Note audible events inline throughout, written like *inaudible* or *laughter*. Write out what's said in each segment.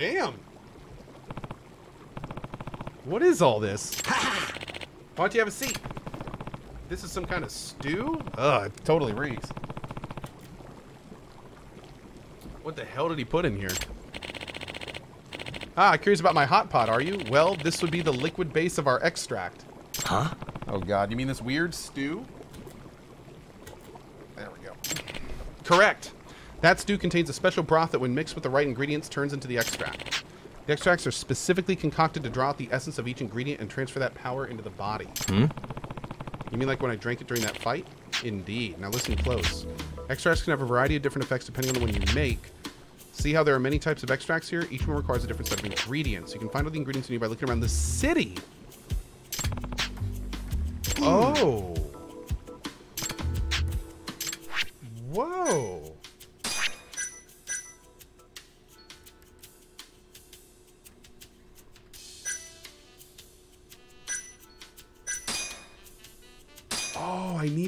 Damn. What is all this? *laughs* Why don't you have a seat? This is some kind of stew? Ugh, it totally reeks. What the hell did he put in here? Ah, curious about my hot pot, are you? Well, this would be the liquid base of our extract. Huh? Oh god, you mean this weird stew? There we go. Correct. That stew contains a special broth that when mixed with the right ingredients turns into the extract. The extracts are specifically concocted to draw out the essence of each ingredient and transfer that power into the body. Hmm? You mean like when I drank it during that fight? Indeed. Now listen close. Extracts can have a variety of different effects depending on the one you make. See how there are many types of extracts here? Each one requires a different set of ingredients. You can find all the ingredients you need by looking around the city. Oh. Whoa.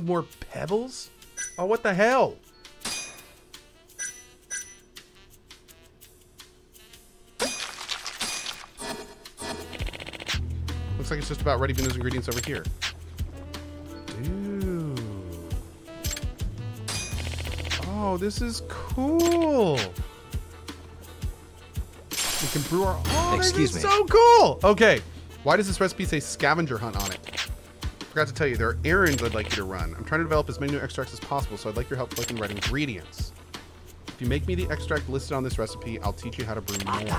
Need more pebbles? Oh, what the hell? Looks like it's just about ready for those ingredients over here. Dude. Oh, this is cool. We can brew our. Oh, Excuse this is me. so cool. Okay, why does this recipe say scavenger hunt on it? forgot to tell you, there are errands I'd like you to run. I'm trying to develop as many new extracts as possible, so I'd like your help collecting the right ingredients. If you make me the extract listed on this recipe, I'll teach you how to brew more.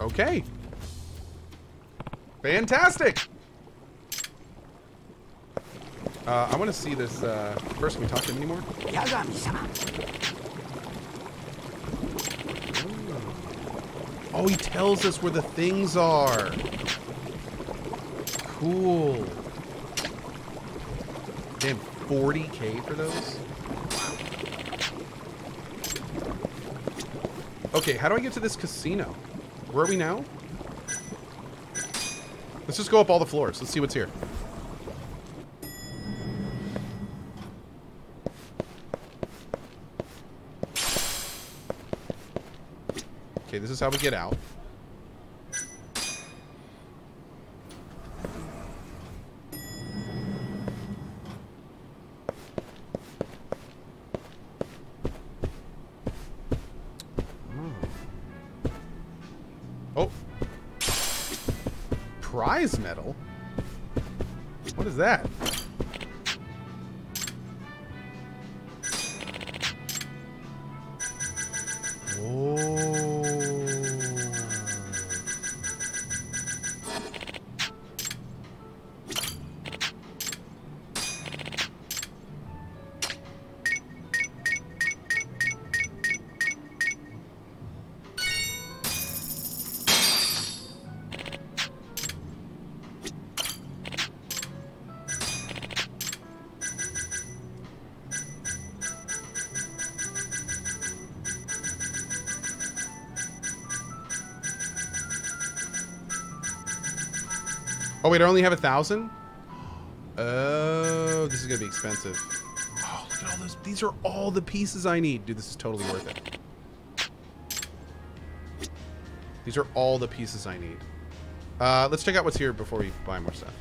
Okay. Fantastic! Uh, I want to see this uh, can we talk to him anymore? Oh, he tells us where the things are. Cool. Damn, 40k for those? Okay, how do I get to this casino? Where are we now? Let's just go up all the floors. Let's see what's here. Okay, this is how we get out. Prize medal? What is that? Oh wait, I only have a thousand. Oh, this is gonna be expensive. Oh, look at all those. These are all the pieces I need. Dude, this is totally worth it. These are all the pieces I need. Uh, let's check out what's here before we buy more stuff.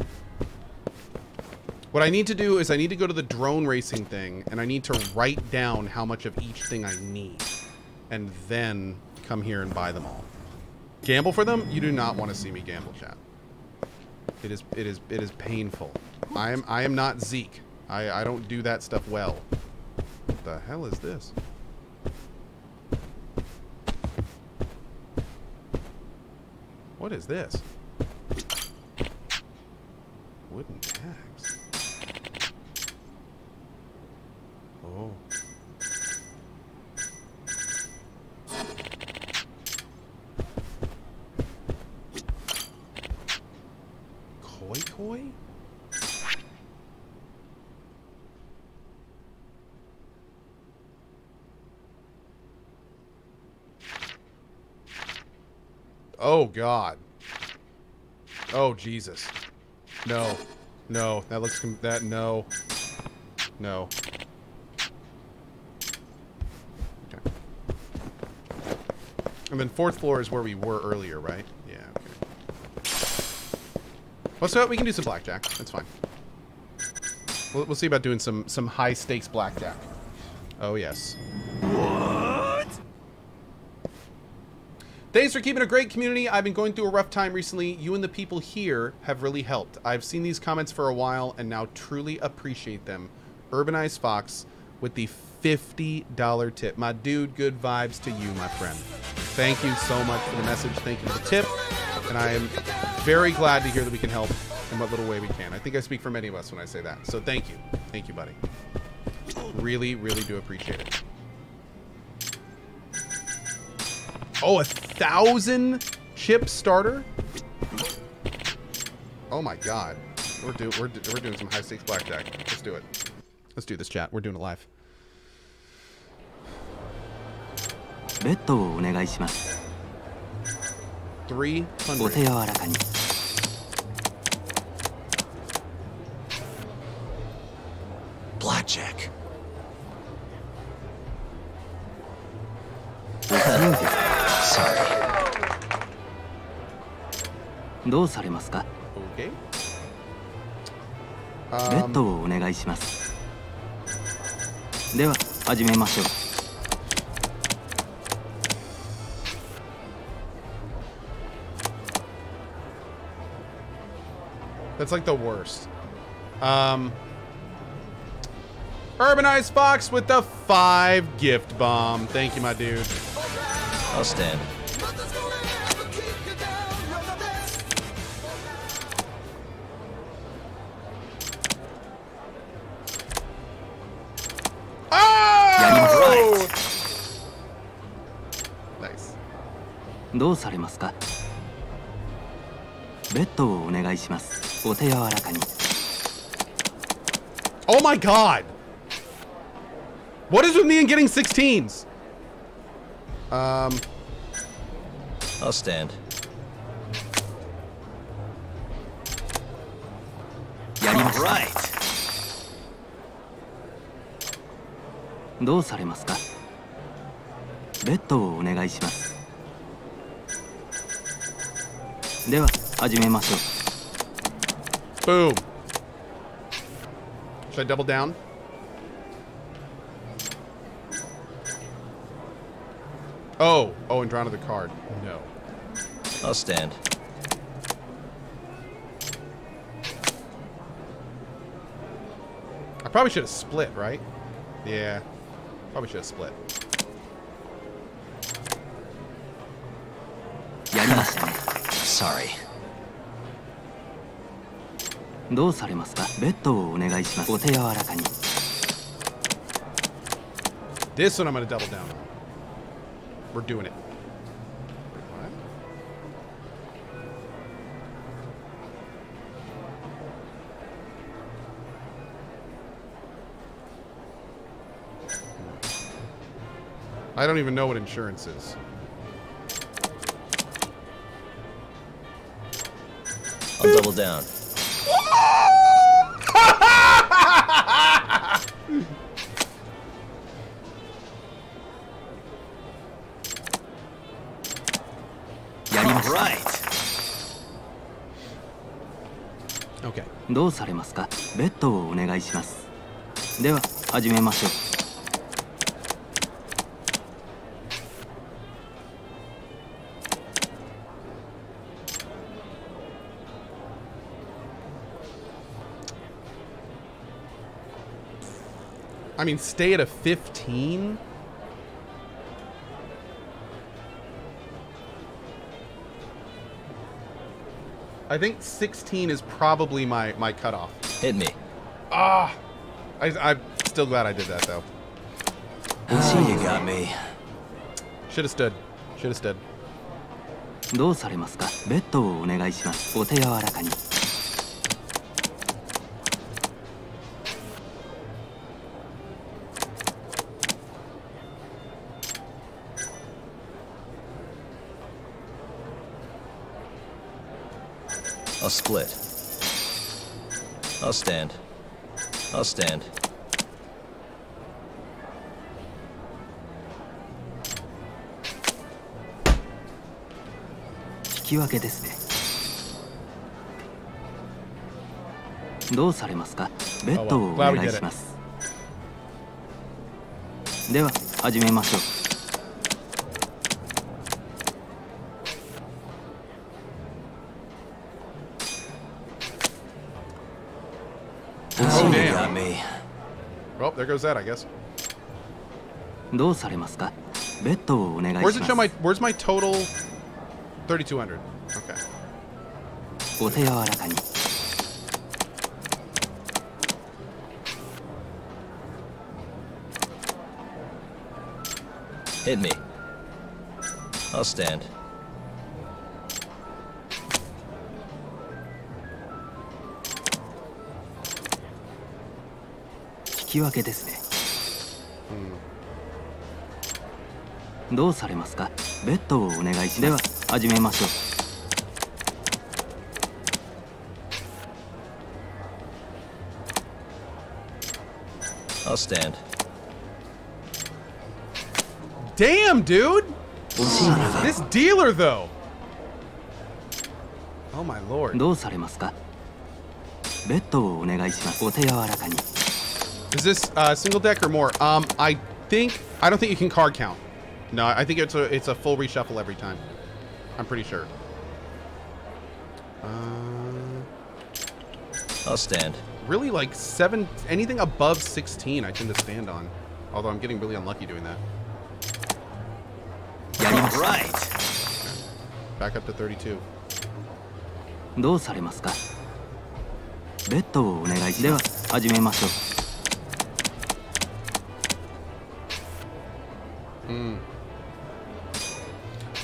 What I need to do is I need to go to the drone racing thing, and I need to write down how much of each thing I need, and then come here and buy them all. Gamble for them? You do not want to see me gamble, chat. It is it is it is painful. I am I am not Zeke. I I don't do that stuff well. What the hell is this? What is this? Wooden tags. Oh. Oh God. Oh Jesus. No. No. That looks that no. No. Okay. And then fourth floor is where we were earlier, right? Well, so we can do some blackjack. That's fine. We'll, we'll see about doing some, some high-stakes blackjack. Oh, yes. What? Thanks for keeping a great community. I've been going through a rough time recently. You and the people here have really helped. I've seen these comments for a while and now truly appreciate them. Urbanized Fox with the $50 tip. My dude, good vibes to you, my friend. Thank you so much for the message. Thank you for the tip. And I am very glad to hear that we can help in what little way we can. I think I speak for many of us when I say that. So thank you. Thank you, buddy. Really, really do appreciate it. Oh, a thousand chip starter? Oh my god. We're, do we're, do we're doing some high stakes blackjack. Let's do it. Let's do this, chat. We're doing it live. ベッドをお願いします お手 300. 柔らかに Blackjack. どうされますか？Okay. ベッ Um, ドをお願いしますでは始めましょう that's like the worst. Um, Urbanized Fox with the five gift bomb. Thank you, my dude. I'll stand. Oh! Nice. どうされますかベッドをお願いします お手柔らかに Oh my god! What is with me and getting 16s? Um, I'll stand. やりました Right. どうされますかベッドをお願いしますでは始めましょう Boom. Should I double down? Oh, oh, and draw another card. No. I'll stand. I probably should have split, right? Yeah. Probably should have split. Sorry. どうされますかベッドをお願いしますお手柔らかに This one I'm going to double down on. We're doing it. What? I don't even know what insurance is. I'll double down. どうされますか？ベッドをお願いします。では始めましょう。I mean, stay at a 15? I think 16 is probably my, my cutoff. Hit me. Ah! I, I'm still glad I did that, though. Oh, you got me. Should have stood. Should have stood. どうされますかベッドをお願いしますお手柔らかに I'll split. I'll stand. I'll stand. き分けですねどうされますか？ベッドをお願いしますでは始めましょう there goes that, I guess. Where's it show my where's my total 3200? Okay. Hit me. I'll stand. き分けですねどうされますか？ベッドをお願いしますでは始めましょう I'll stand. Damn, dude! 惜しいな This dealer, though. Oh my lord. どうされますか？ベッドをお願いしますお手柔らかに Is this uh, single deck or more? Um, I think I don't think you can card count. No, I think it's a it's a full reshuffle every time. I'm pretty sure. Uh, I'll stand. really, like seven, anything above 16, I tend to stand on. Although I'm getting really unlucky doing that. やりまし Right. Back up to 32. たどうされますかベッドをお願いしますでは始めましょう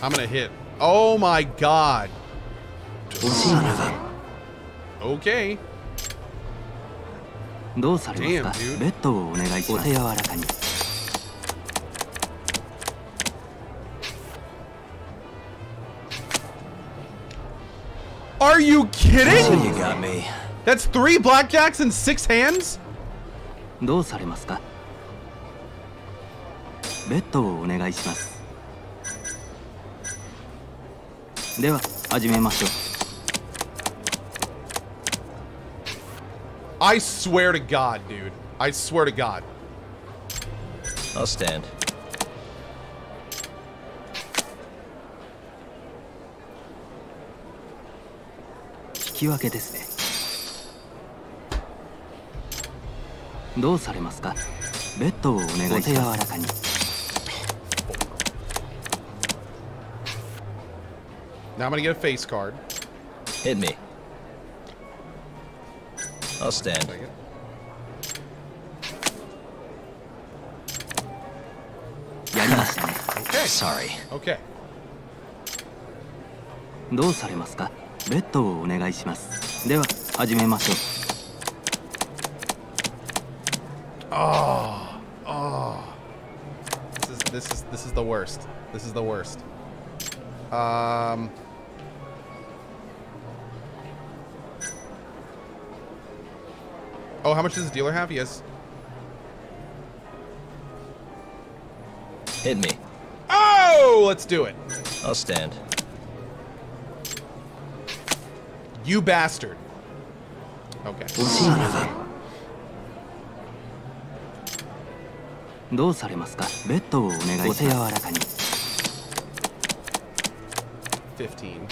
I'm gonna hit. Oh my god. 惜しいな Okay. どうされますか Damn, dude. ベッドをお願いしますお手柔らかに Are you Oh, kidding? you got me. That's three blackjacks and six hands? どうされますかベッドをお願いします では始めましょう I swear to God, dude. I swear to God. I'll stand. 引き分けですねどうされますかベッドをお願いします Now I'm gonna get a face card. Hit me. I'll stand. Second. やりましたね Okay. Sorry. Okay. どうされますかベッドをお願いしますでは始めましょう Oh. Oh. This is this is this is the worst. This is the worst. Um Oh, how much does the dealer have? He has Hit me. Oh, let's do it. I'll stand. You bastard. Okay. 惜しいなどうされますかベッドをお願いしますお手柔らかに 15.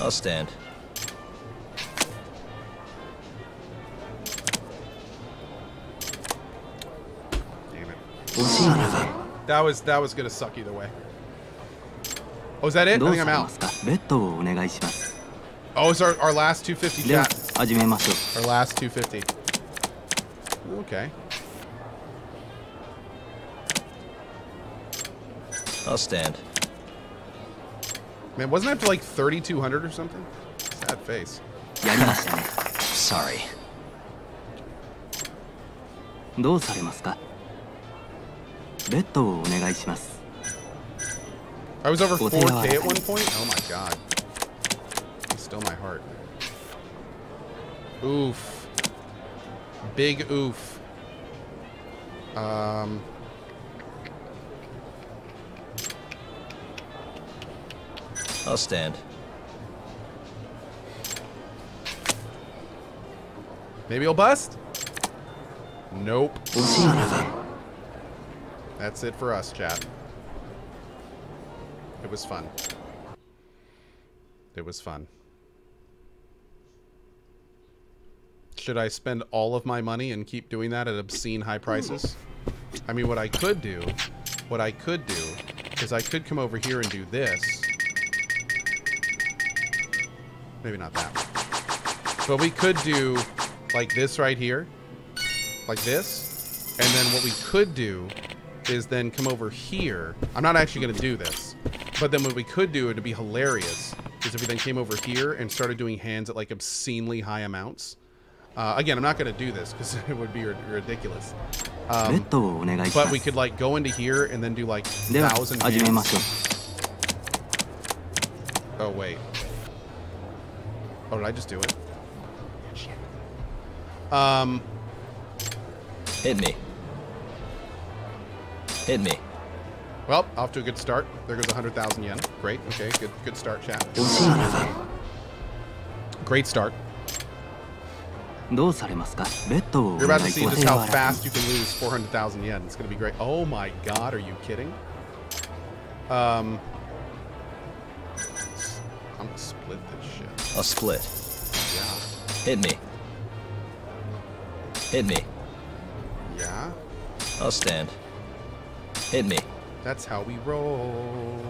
I'll stand. Damn it. Son of a... That was that was gonna suck either way. Oh, is that it? I think I'm out. Oh, it's our, our last 250 では chat. 始めましょう Our last 250. Okay. I'll stand. Man, wasn't it up to like 3,200 or something? Sad face. *laughs* やりましたね Sorry. どうされますかベッドをお願いします I was over Well, they 4K are. at one point. Oh my god. Still my heart. Oof. Big oof. Um... I'll stand. Maybe I'll bust? Nope. Son of a... That's it for us, chat. It was fun. It was fun. Should I spend all of my money and keep doing that at obscene high prices? I mean, what I could do, what I could do, is I could come over here and do this. Maybe not that. one. But we could do like this right here. Like this. And then what we could do is then come over here. I'm not actually going to do this. But then what we could do, it'd be hilarious, is if we then came over here and started doing hands at like obscenely high amounts. Uh, again, I'm not going to do this because *laughs* it would be ridiculous. Um, but we could like go into here and then do like thousand hands. Oh wait. Oh, did I just do it? Um. Hit me. Hit me. Well, off to a good start. There goes 100,000 yen. Great. Okay. Good. Good start, chat. Great start. どうされますかベッドをお You're 願 about to いし see ます just 柔 how らかに fast you can lose 400,000 yen. It's going to be great. Oh my god, are you kidding? Um, I'm going to split this shit. I'll split. Yeah. Hit me. Hit me. Yeah. I'll stand. Hit me. That's how we roll.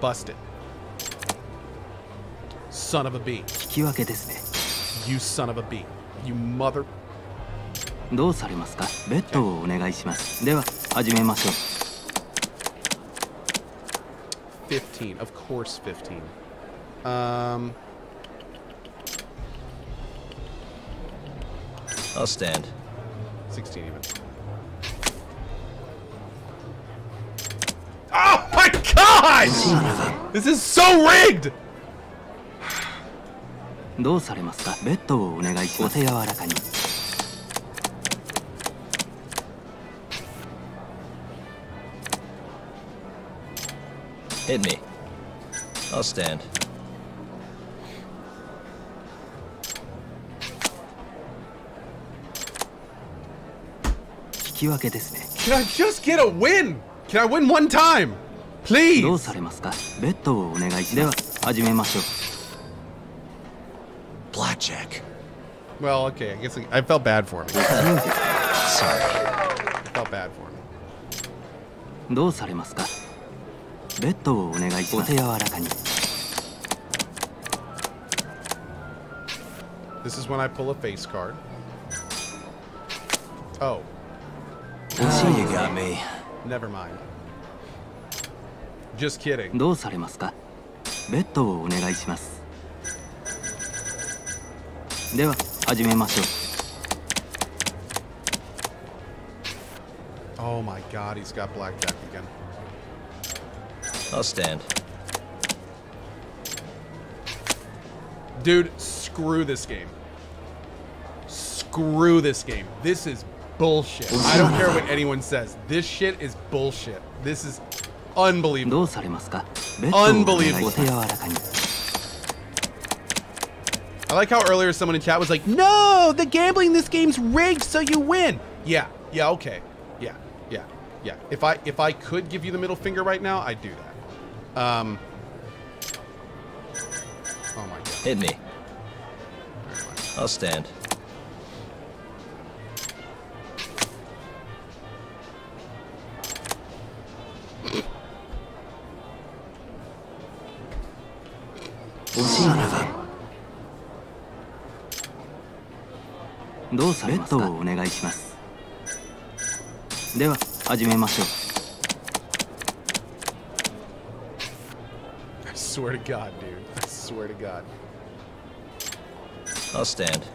Bust it. Son of a bee. 引き分けですね You son of a bee. You mother. どうされますかベッドをお願いしますでは始めましょう15. Of course, 15. Um, I'll stand. 16 even. Oh my god! This is so rigged! どうされますか？ベッドをお願いします柔らかに Hit me. I'll stand. Can 引き分けですね Can I just get a win? Can I win one time? どう Please! されますか？ベッドをお願いしますでは始めましょう Well, okay, I guess I, I felt bad for him. Sorry. *laughs* I felt bad for him. どうされますかベッドをお願いしますお手柔らかに This is when I pull a face card. Oh, Oh, you got me. never mind. Just kidding. どうされますかベッドをお願いしますでは 始めましょう Oh my god, he's got blackjack again. I'll stand. Dude, screw this game. Screw this game. This is bullshit. I don't care what anyone says. This shit is bullshit. This is unbelievable. どうされますかベッドをお願い Unbelievable. I like how earlier someone in chat was like, no, the gambling this game's rigged so you win. Yeah, yeah, okay. Yeah, yeah, yeah. If I if I could give you the middle finger right now, I'd do that. Um, oh my God. Hit me. I'll stand. Son of a どうされますかベッドをお願いしますでは始めましょう I swear to God, dude. I swear to God. I'll stand.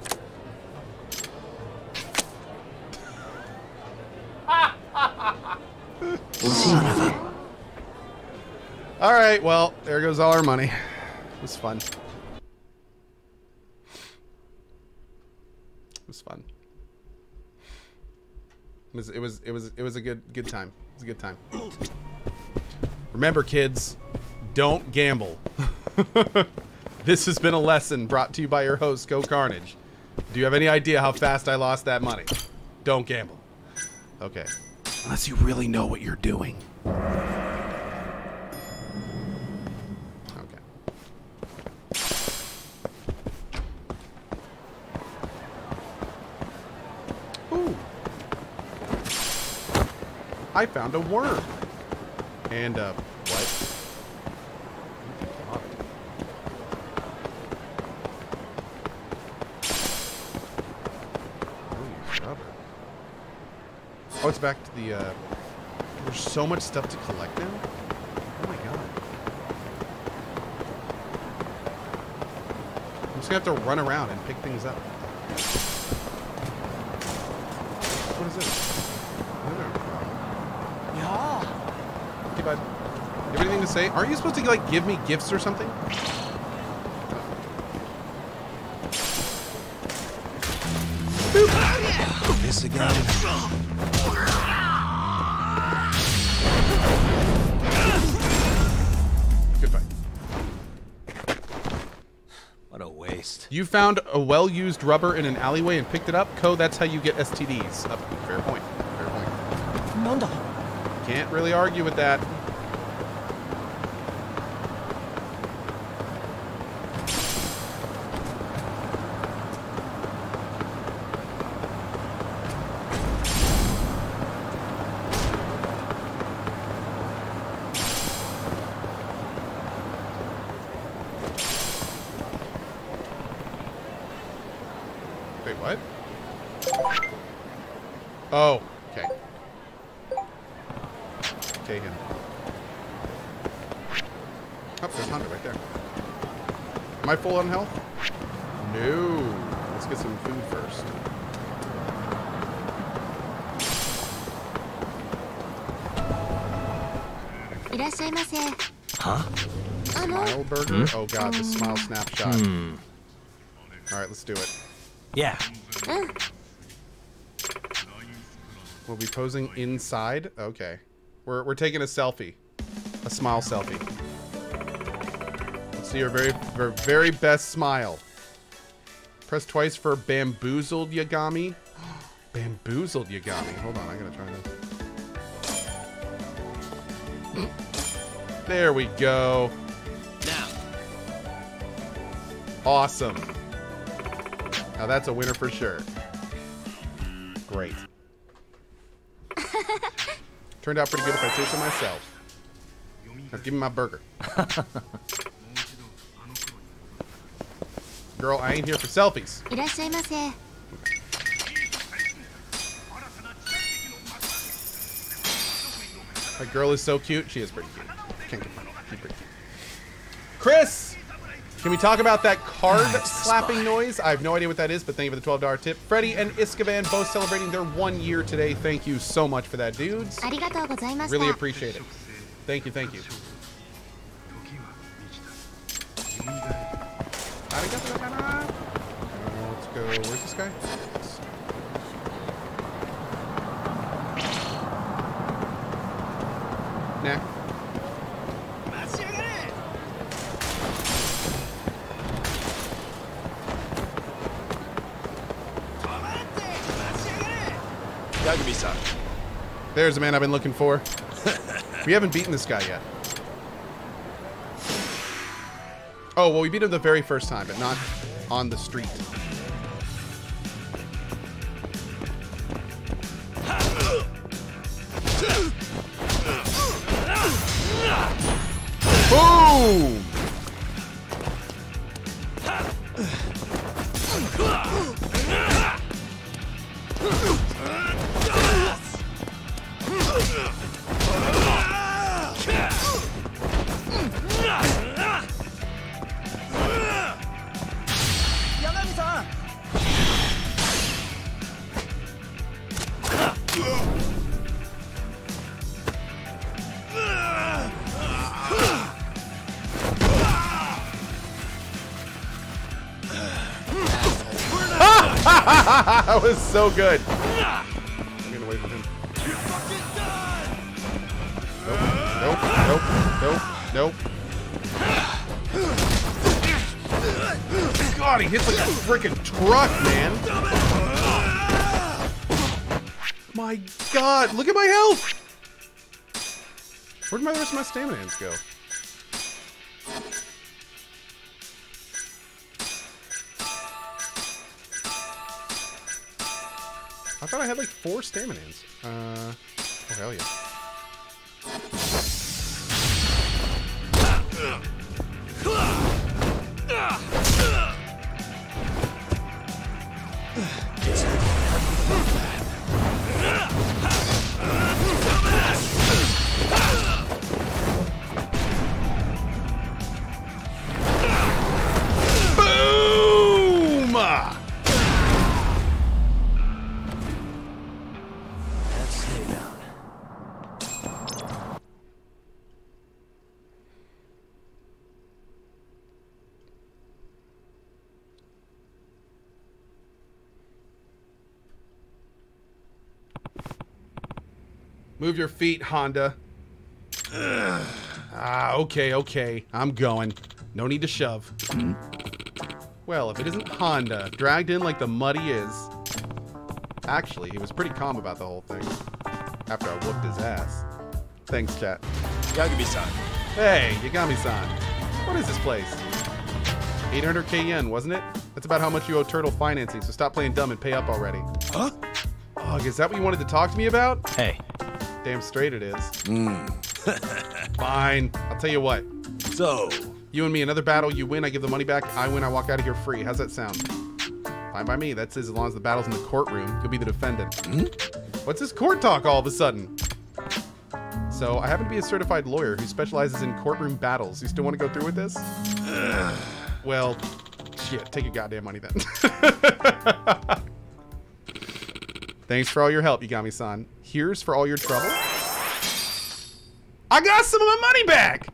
All right, well, there goes all our money. was fun. Was fun. It was it was it was it was a good good time. It was a good time. Remember kids, don't gamble. *laughs* this has been a lesson brought to you by your host Cohh Carnage. Do you have any idea how fast I lost that money? Don't gamble. Okay. Unless you really know what you're doing. I found a worm. And, uh, what? Oh. It's back to the, uh... There's so much stuff to collect now? Oh my god. I'm just gonna have to run around and pick things up. What is this? Yeah. Okay, bud. You have anything to say? Aren't you supposed to, like, give me gifts or something? This again? Good fight. What a waste. You found a well-used rubber in an alleyway and picked it up? Co, that's how you get STDs. Fair point. Fair point. Can't really argue with that. Wait, what? Oh, okay. Okay, him. Oh, there's Honda right there. Am I full on health? No. Let's get some food first. Huh? Smile burger? Oh god, the smile snapshot. Hmm. Alright, let's do it. Yeah. We'll be posing inside? Okay. We're, we're taking a selfie. A smile selfie. Let's see your very, very, very best smile. Press twice for bamboozled Yagami. *gasps* bamboozled Yagami. Hold on, I gotta try this. *clears throat* There we go. Now. Awesome. Now that's a winner for sure. Great. Turned out pretty good if I say so myself. Now give me my burger. *laughs* Girl, I ain't here for selfies. My girl is so cute. She is pretty cute. Can't get my, pretty cute. Chris! Can we talk about that card slapping noise? I have no idea what that is, but thank you for the $12 tip. Freddy and Iskavan both celebrating their one year today. Thank you so much for that, dudes. Really appreciate it. Thank you, thank you. Let's go. Where's this guy? There's the man I've been looking for. *laughs* we haven't beaten this guy yet. Oh, well, we beat him the very first time, but not on the street. That was so good. I'm getting away from him. Nope, nope, nope, nope, nope. God, he hits like a freaking truck, man. My God, look at my health. Where'd my rest of my stamina hands go? I thought I had like four stamina. Uh, oh hell yeah. Move your feet, Honda. *sighs* Ah, okay, okay. I'm going. No need to shove. Well, if it isn't Honda, dragged in like the muddy is. Actually, he was pretty calm about the whole thing. After I whooped his ass. Thanks, chat. Yagami-san. Hey, Yagami-san. What is this place? 800k yen, wasn't it? That's about how much you owe Turtle financing, so stop playing dumb and pay up already. Huh? Ugh, is that what you wanted to talk to me about? Hey. Damn straight it is. Mm. *laughs* Fine. I'll tell you what. So, You and me, another battle, you win, I give the money back, I win, I walk out of here free. How's that sound? Fine by me. That's as long as the battle's in the courtroom. You'll be the defendant. Mm-hmm. What's this court talk all of a sudden? So, I happen to be a certified lawyer who specializes in courtroom battles. You still want to go through with this? *sighs* well, shit, take your goddamn money then. *laughs* Thanks for all your help, Yagami-san. Here's for all your trouble. I got some of my money back!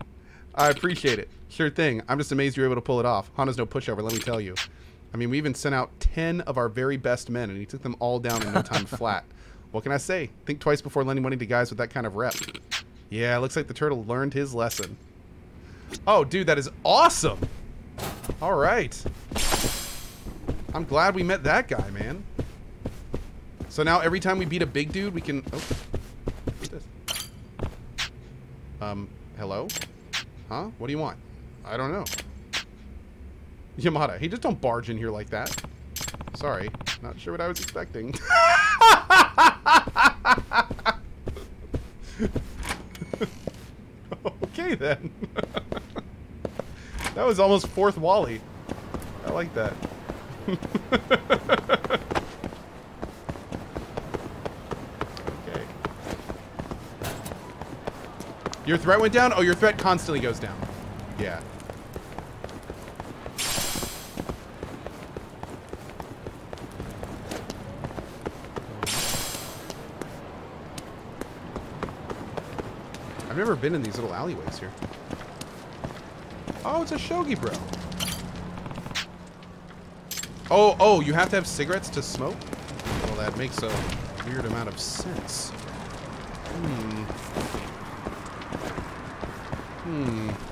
I appreciate it. Sure thing. I'm just amazed you were able to pull it off. Honda's no pushover, let me tell you. I mean, we even sent out 10 of our very best men, and he took them all down in no time *laughs* flat. What can I say? Think twice before lending money to guys with that kind of rep. Yeah, looks like the turtle learned his lesson. Oh, dude, that is awesome! All right. I'm glad we met that guy, man. So now every time we beat a big dude, we can... Oh. Um, hello? Huh? What do you want? I don't know. *laughs* Yamada, hey, just don't barge in here like that. Sorry. Not sure what I was expecting. *laughs* okay, then. *laughs* that was almost fourth Wally. I like that. okay. Your threat went down? Oh, your threat constantly goes down. Yeah. I've never been in these little alleyways here. Oh, it's a shogi bro. Oh, oh, you have to have cigarettes to smoke? Well, that makes a weird amount of sense. Hmm.